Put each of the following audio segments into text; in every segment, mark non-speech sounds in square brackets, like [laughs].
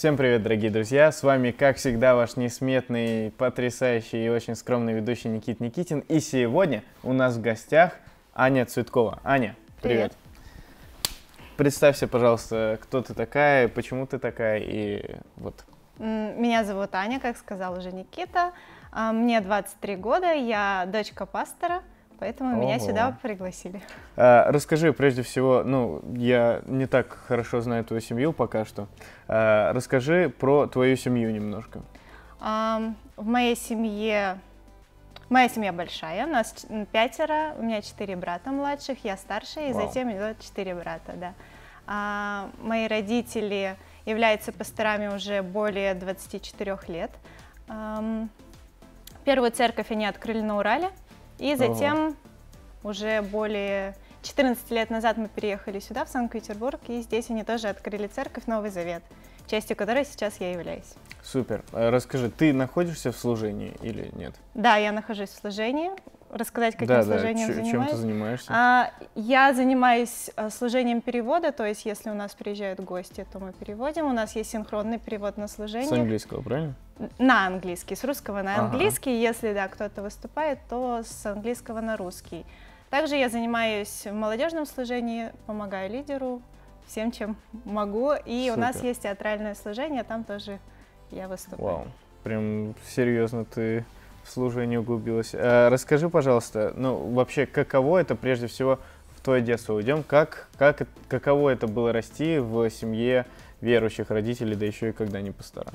Всем привет, дорогие друзья! С вами, как всегда, ваш несметный, потрясающий и очень скромный ведущий Никит Никитин. И сегодня у нас в гостях Аня Цветкова. Аня, привет! Привет. Представься, пожалуйста, кто ты такая, почему ты такая и вот. Меня зовут Аня, как сказал уже Никита. А, Мне 23 года, я дочка пастора, поэтому меня Ого. сюда пригласили. А, расскажи, прежде всего, ну, я не так хорошо знаю твою семью пока что. А, расскажи про твою семью немножко. Ам, В моей семье... Моя семья большая, у нас пятеро, у меня четыре брата младших, я старшая, и Вау. затем идут четыре брата, да. А, Мои родители являются пасторами уже более 24 лет. Первую церковь они открыли на Урале, и затем уже более 14 лет назад мы переехали сюда, в Санкт-Петербург, и здесь они тоже открыли церковь Новый Завет, частью которой сейчас я являюсь. Супер. А, расскажи, ты находишься в служении или нет? Да, я нахожусь в служении. Рассказать, каким да, да. служением чем занимаюсь? ты занимаешься? А, я занимаюсь а, служением перевода, то есть если у нас приезжают гости, то мы переводим. У нас есть синхронный перевод на С служение. английского, правильно? На английский, с русского на Ага. английский. Если да, кто-то выступает, то с английского на русский. Также я занимаюсь в молодежном служении, помогаю лидеру всем, чем могу. И у нас Супер. есть театральное служение, там тоже я выступаю. Вау, прям серьезно ты в служение углубилась. А, расскажи, пожалуйста, ну вообще каково это прежде всего в твое детство уйдем? Как, как, каково это было расти в семье верующих родителей, да еще и когда они пастора?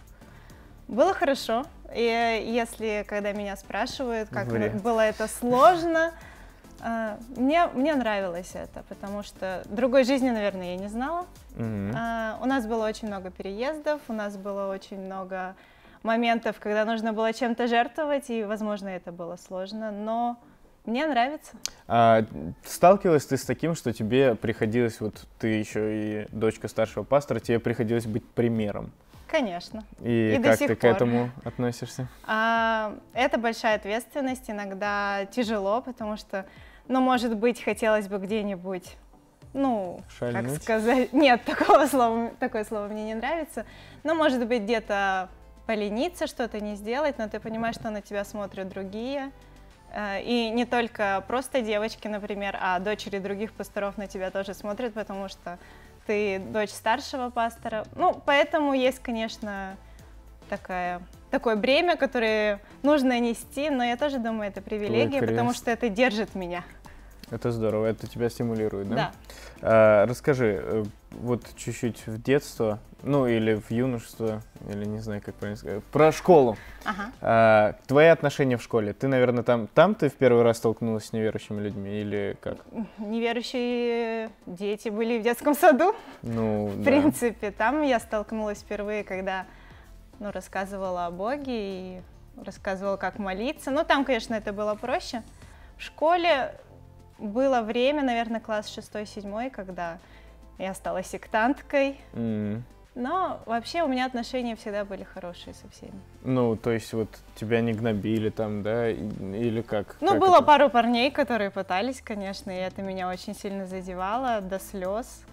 Было хорошо. И если, когда меня спрашивают, как Вряд. было это сложно, а, мне, мне нравилось это, потому что другой жизни, наверное, я не знала. А, У нас было очень много переездов, у нас было очень много моментов, когда нужно было чем-то жертвовать, и, возможно, это было сложно, но мне нравится. А сталкивалась ты с таким, что тебе приходилось, вот ты еще и дочка старшего пастора, тебе приходилось быть примером? Конечно. И, И как ты к пор. этому относишься? А, Это большая ответственность, иногда тяжело, потому что, ну, может быть, хотелось бы где-нибудь, ну, как Шальнуть? сказать, [laughs] нет, такого слова, такое слово мне не нравится, но, может быть, где-то полениться, что-то не сделать, но ты понимаешь, что на тебя смотрят другие, Э, и не только просто девочки, например, а дочери других пасторов на тебя тоже смотрят, потому что ты дочь старшего пастора. Ну, поэтому есть, конечно, такая, такое бремя, которое нужно нести, но я тоже думаю, это привилегия, потому что это держит меня. Это здорово, это тебя стимулирует, да? Да. А, расскажи, э, вот чуть-чуть в детство, ну или в юношество, или не знаю, как правильно сказать, про школу. Ага. А, твои отношения в школе, ты, наверное, там, там ты в первый раз столкнулась с неверующими людьми или как? Неверующие дети были в детском саду, Ну, в да. принципе. Там я столкнулась впервые, когда ну, рассказывала о Боге и рассказывала, как молиться. Ну, там, конечно, это было проще. В школе было время, наверное, класс 6-7, когда я стала сектанткой. М. Но вообще у меня отношения всегда были хорошие со всеми. Ну, то есть вот тебя не гнобили там, да, или как? Ну, Как было это? пару парней, которые пытались, конечно, и это меня очень сильно задевало до слез.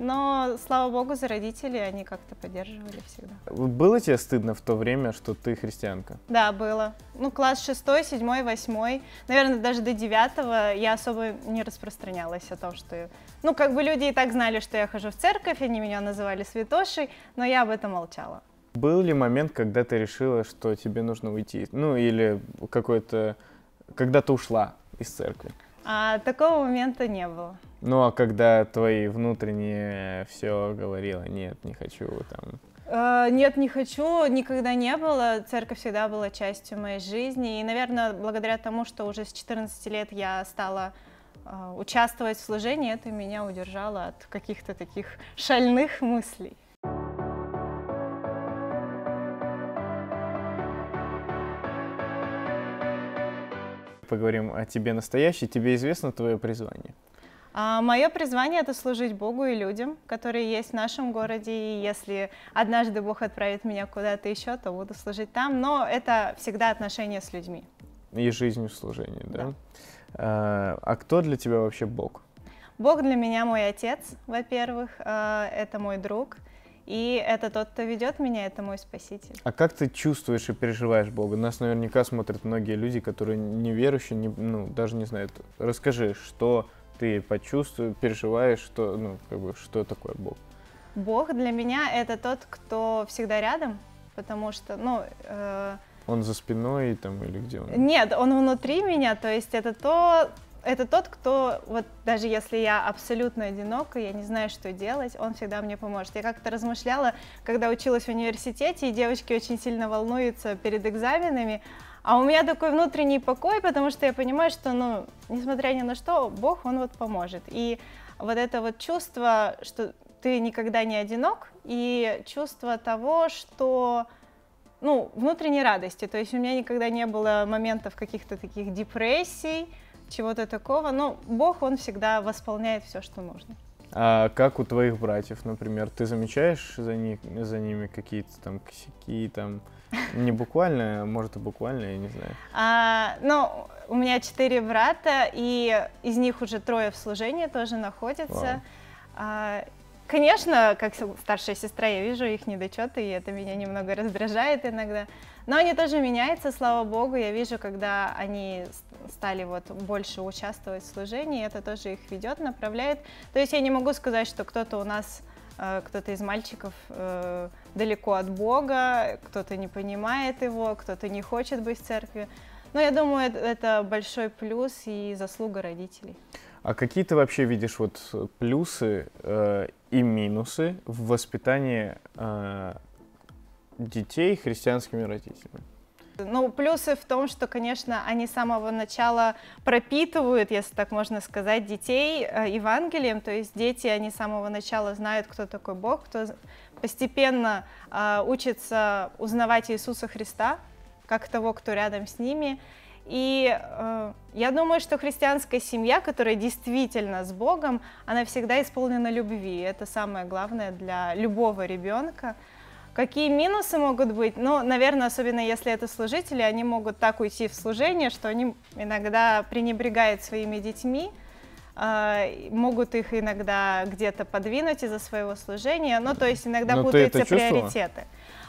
Но, слава богу, за родителей они как-то поддерживали всегда. Было тебе стыдно в то время, что ты христианка? Да, было. Ну, класс шестой, седьмой, восьмой, наверное, даже до девятого я особо не распространялась о том, что... Ну, как бы люди и так знали, что я хожу в церковь, они меня называли святошей, но я об этом молчала. Был ли момент, когда ты решила, что тебе нужно уйти? Ну, или какой-то... Когда ты ушла из церкви? А такого момента не было. Ну, а когда твои внутренние все говорило, нет, не хочу там... Э, Нет, не хочу, никогда не было. Церковь всегда была частью моей жизни. И, наверное, благодаря тому, что уже с 14 лет я стала э, участвовать в служении, это меня удержало от каких-то таких шальных мыслей. Поговорим о тебе настоящей. Тебе известно твое призвание? А мое призвание это служить Богу и людям, которые есть в нашем городе. И если однажды Бог отправит меня куда-то еще, то буду служить там. Но это всегда отношения с людьми. И жизнь в служении, да? Да. А, а кто для тебя вообще Бог? Бог для меня мой отец, во-первых, э, это мой друг. И это тот, кто ведет меня, это мой спаситель. А как ты чувствуешь и переживаешь Бога? Нас наверняка смотрят многие люди, которые неверующие, не, ну, даже не знают. Расскажи, что ты почувствуешь, переживаешь, что, ну, как бы, что такое Бог? Бог для меня это тот, кто всегда рядом, потому что, ну... Э... Он за спиной там или где он? Нет, он внутри меня, то есть это то, это тот, кто, вот даже если я абсолютно одинока, я не знаю, что делать, он всегда мне поможет. Я как-то размышляла, когда училась в университете, и девочки очень сильно волнуются перед экзаменами, а у меня такой внутренний покой, потому что я понимаю, что, ну, несмотря ни на что, Бог, Он вот поможет. И вот это вот чувство, что ты никогда не одинок, и чувство того, что ну, внутренней радости. То есть у меня никогда не было моментов каких-то таких депрессий, чего-то такого. Но Бог, Он всегда восполняет все, что нужно. А как у твоих братьев, например, ты замечаешь за, них, за ними какие-то там косяки, там, не буквально, может и буквально, я не знаю. А, ну, у меня четыре брата, и из них уже трое в служении тоже находятся. А, конечно, как старшая сестра, я вижу их недочеты, и это меня немного раздражает иногда. Но они тоже меняются, слава богу. Я вижу, когда они стали вот больше участвовать в служении, это тоже их ведет, направляет. То есть я не могу сказать, что кто-то у нас кто-то из мальчиков э, далеко от Бога, кто-то не понимает его, кто-то не хочет быть в церкви. Но я думаю, это большой плюс и заслуга родителей. А какие ты вообще видишь вот плюсы э, и минусы в воспитании э, детей христианскими родителями? Ну, плюсы в том, что, конечно, они с самого начала пропитывают, если так можно сказать, детей э, Евангелием, то есть дети, они с самого начала знают, кто такой Бог, кто постепенно э, учится узнавать Иисуса Христа, как того, кто рядом с ними. И э, я думаю, что христианская семья, которая действительно с Богом, она всегда исполнена любви. Это самое главное для любого ребенка. Какие минусы могут быть? Ну, наверное, особенно если это служители, они могут так уйти в служение, что они иногда пренебрегают своими детьми, э, могут их иногда где-то подвинуть из-за своего служения, ну, то есть иногда Но путаются приоритеты. А,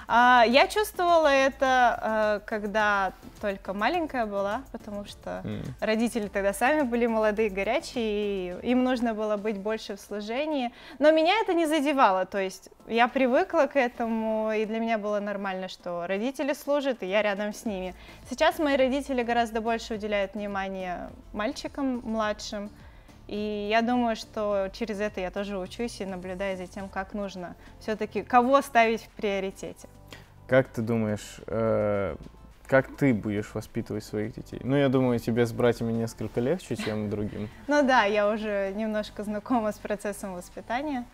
я чувствовала это, э, когда только маленькая была, потому что mm. родители тогда сами были молодые, горячие, и им нужно было быть больше в служении. Но меня это не задевало, то есть я привыкла к этому, и для меня было нормально, что родители служат, и я рядом с ними. Сейчас мои родители гораздо больше уделяют внимание мальчикам младшим, и я думаю, что через это я тоже учусь и наблюдаю за тем, как нужно все-таки кого ставить в приоритете. Как ты думаешь, э, как ты будешь воспитывать своих детей? Ну, я думаю, тебе с братьями несколько легче, чем другим. [laughs] Ну да, я уже немножко знакома с процессом воспитания.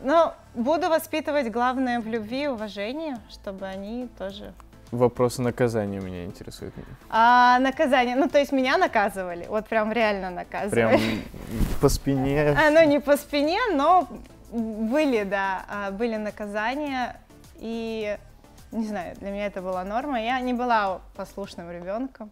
Но буду воспитывать главное в любви и уважении, чтобы они тоже Вопрос наказания меня интересует. А, наказание, ну то есть меня наказывали, вот прям реально наказывали. Прям по спине? [laughs] А, ну не по спине, но были, да, а, были наказания, и не знаю, для меня это была норма. Я не была послушным ребенком.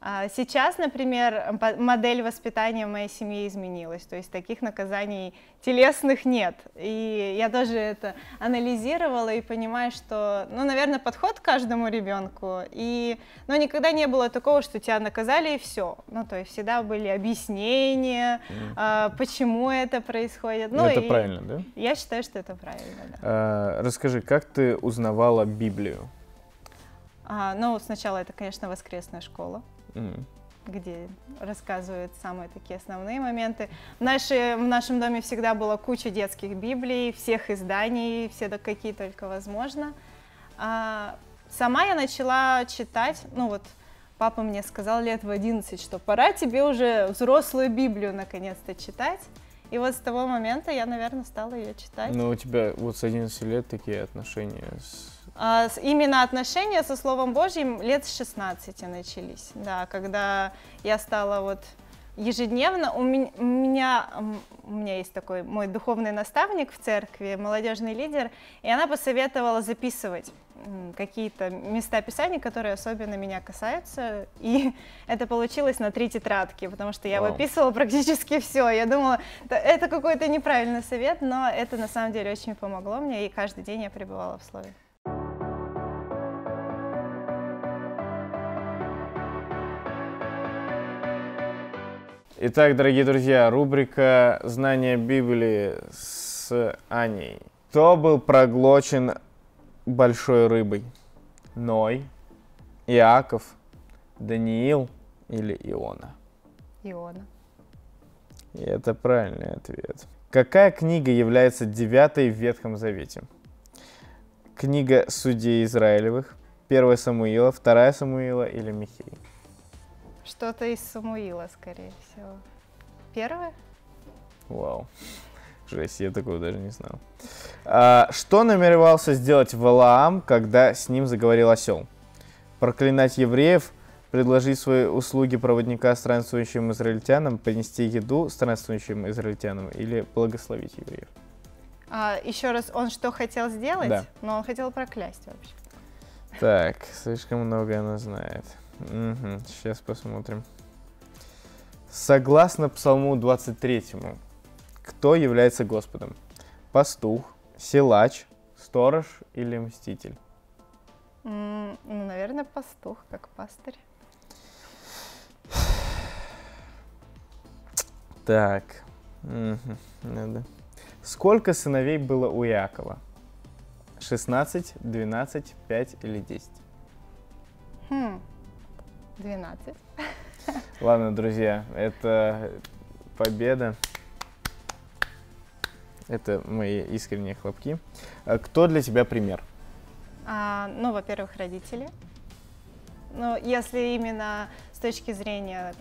А сейчас, например, модель воспитания в моей семье изменилась, то есть таких наказаний телесных нет. И я тоже это анализировала и понимаю, что, ну, наверное, подход к каждому ребенку. И, ну, никогда не было такого, что тебя наказали и все. Ну, то есть всегда были объяснения, mm. почему это происходит. Ну, это правильно, да? Я считаю, что это правильно, да. А, расскажи, как ты узнавала Библию? А, ну, сначала это, конечно, воскресная школа где рассказывают самые такие основные моменты. В, нашей, в нашем доме всегда была куча детских библий, всех изданий, все какие только возможно. А, сама я начала читать, ну вот папа мне сказал лет в 11, что пора тебе уже взрослую Библию наконец-то читать. И вот с того момента я, наверное, стала ее читать. Ну, у тебя вот с 11 лет такие отношения с а, именно отношения со Словом Божьим лет с 16 начались, да, когда я стала вот ежедневно у меня, у меня, у меня есть такой мой духовный наставник в церкви, молодежный лидер, и она посоветовала записывать какие-то места писания, которые особенно меня касаются, и [laughs] это получилось на три тетрадки, потому что я Вау. выписывала практически [laughs] все. Я думала, это какой-то неправильный совет, но это на самом деле очень помогло мне, и каждый день я пребывала в слове. Итак, дорогие друзья, рубрика «Знание Библии» с Аней. Кто был проглочен большой рыбой? Ной, Иаков, Даниил или Иона? Иона. И это правильный ответ. Какая книга является девятой в Ветхом Завете? Книга Судей Израилевых, Первая Самуила, Вторая Самуила или Михей? Что-то из Самуила, скорее всего. Первое? Вау. Жесть, я такого даже не знал. А, что намеревался сделать Валаам, когда с ним заговорил осел? Проклинать евреев, предложить свои услуги проводника странствующим израильтянам, принести еду странствующим израильтянам или благословить евреев? А, еще раз, он что хотел сделать? Да. Но он хотел проклясть вообще. Так, слишком много она знает. Угу, сейчас посмотрим. Согласно Псалму 23, кто является Господом? Пастух, силач, сторож или мститель? Ну, наверное, пастух, как пастырь. Так, угу, надо. Сколько сыновей было у Якова? 16, 12, 5 или 10? Хм. 12. [laughs] Ладно, друзья, это победа. Это мои искренние хлопки. А кто для тебя пример? А, ну, во-первых, родители. Ну, если именно с точки зрения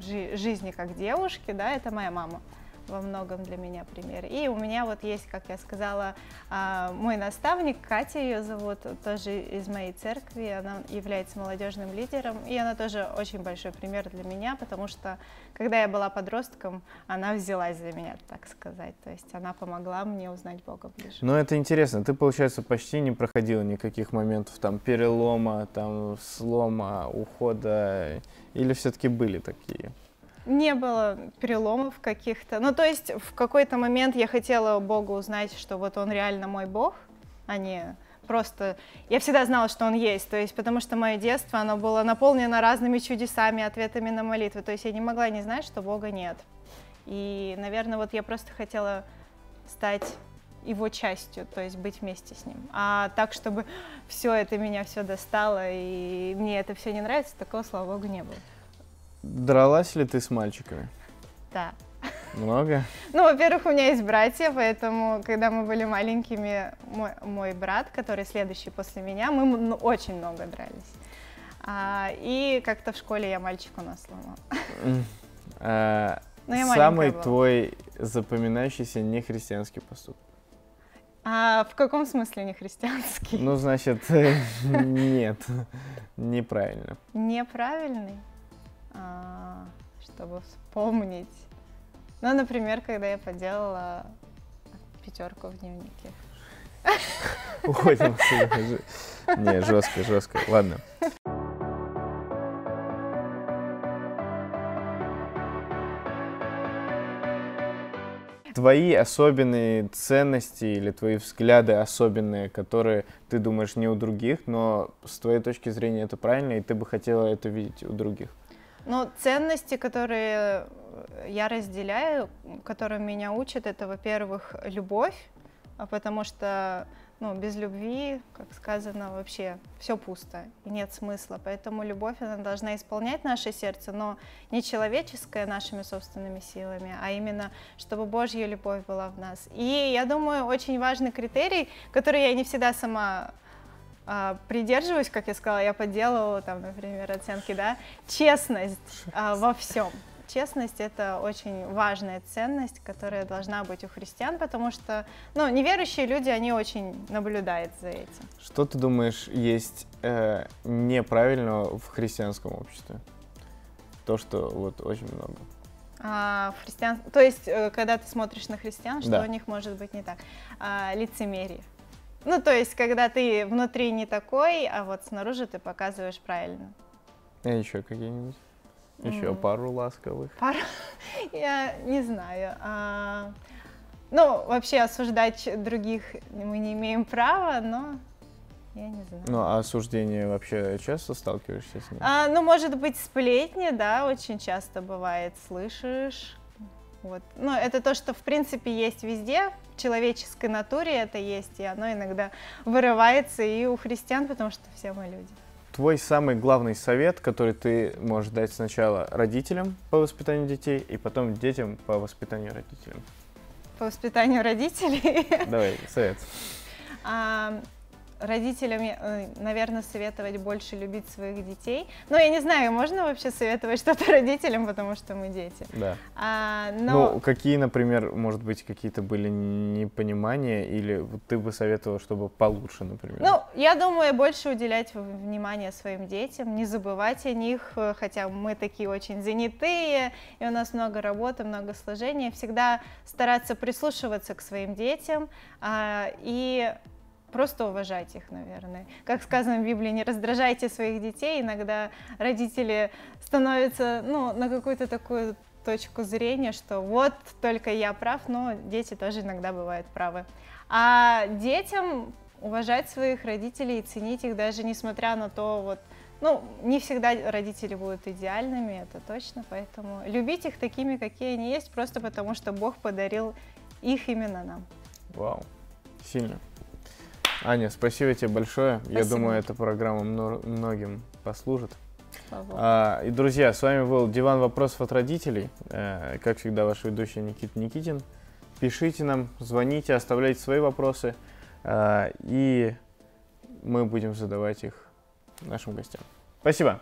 жи- жизни как девушки, да, это моя мама во многом для меня пример. И у меня вот есть, как я сказала, а, мой наставник, Катя ее зовут, тоже из моей церкви, она является молодежным лидером, и она тоже очень большой пример для меня, потому что когда я была подростком, она взялась за меня, так сказать, то есть она помогла мне узнать Бога ближе. Ну это интересно, ты, получается, почти не проходила никаких моментов там перелома, там слома, ухода, или все-таки были такие? Не было переломов каких-то. Ну, то есть в какой-то момент я хотела Богу узнать, что вот Он реально мой Бог, а не просто... Я всегда знала, что Он есть, то есть потому что мое детство, оно было наполнено разными чудесами, ответами на молитвы, то есть я не могла не знать, что Бога нет. И, наверное, вот я просто хотела стать его частью, то есть быть вместе с ним. А так, чтобы все это меня все достало, и мне это все не нравится, такого, слава богу, не было. Дралась ли ты с мальчиками? Да. Много? [laughs] Ну, во-первых, у меня есть братья, поэтому, когда мы были маленькими, мой, мой брат, который следующий после меня, мы ну, очень много дрались. А, и как-то в школе я мальчику сломала. [laughs] А, самый твой запоминающийся нехристианский поступок? А в каком смысле не христианский? Ну, значит, [laughs] нет, неправильно. Неправильный? А, чтобы вспомнить. Ну, например, когда я поделала пятерку в дневнике. Уходим. Не, жестко, жестко. Ладно. Твои особенные ценности или твои взгляды особенные, которые ты думаешь не у других, но с твоей точки зрения это правильно, и ты бы хотела это видеть у других. Ну, ценности, которые я разделяю, которые меня учат, это, во-первых, любовь, а потому что ну, без любви, как сказано, вообще все пусто и нет смысла. Поэтому любовь, она должна исполнять наше сердце, но не человеческое нашими собственными силами, а именно, чтобы Божья любовь была в нас. И я думаю, очень важный критерий, который я не всегда сама а, придерживаюсь, как я сказала, я подделывала там, например, оценки, да, честность а, во всем. Честность это очень важная ценность, которая должна быть у христиан, потому что, ну, неверующие люди, они очень наблюдают за этим. Что ты думаешь есть э, неправильного в христианском обществе? То, что вот очень много. А, в христиан... То есть, э, когда ты смотришь на христиан, что Да. у них может быть не так? А, лицемерие. Ну, то есть, когда ты внутри не такой, а вот снаружи ты показываешь правильно. А еще какие-нибудь? Еще М. пару ласковых. Пара... [laughs] Я не знаю. А, Ну, вообще осуждать других мы не имеем права, но я не знаю. Ну, а осуждение вообще часто сталкиваешься с ним? А, ну, может быть, сплетни, да, очень часто бывает, слышишь. Вот. Ну, это то, что, в принципе, есть везде, в человеческой натуре это есть, и оно иногда вырывается и у христиан, потому что все мы люди. Твой самый главный совет, который ты можешь дать сначала родителям по воспитанию детей, и потом детям по воспитанию родителям. По воспитанию родителей. Давай, совет. [laughs] Родителям, наверное, советовать больше любить своих детей. Но я не знаю, можно вообще советовать что-то [laughs] родителям, потому что мы дети. Да. А, но... Ну, какие, например, может быть, какие-то были непонимания, или ты бы советовал, чтобы получше, например? Ну, я думаю, больше уделять внимание своим детям, не забывать о них, э, хотя мы такие очень занятые, и у нас много работы, много сложений, всегда стараться прислушиваться к своим детям а, и просто уважать их, наверное. Как сказано в Библии, не раздражайте своих детей, иногда родители становятся, ну, на какую-то такую точку зрения, что вот только я прав, но дети тоже иногда бывают правы. А детям уважать своих родителей и ценить их, даже несмотря на то, вот, ну, не всегда родители будут идеальными, это точно, поэтому любить их такими, какие они есть, просто потому что Бог подарил их именно нам. Вау, сильно. Аня, спасибо тебе большое. Я Спасибо. думаю, эта программа мно- многим послужит. А, и, друзья, с вами был Диван вопросов от родителей. Э, как всегда, ваш ведущий Никита Никитин. Пишите нам, звоните, оставляйте свои вопросы. э, и мы будем задавать их нашим гостям. Спасибо.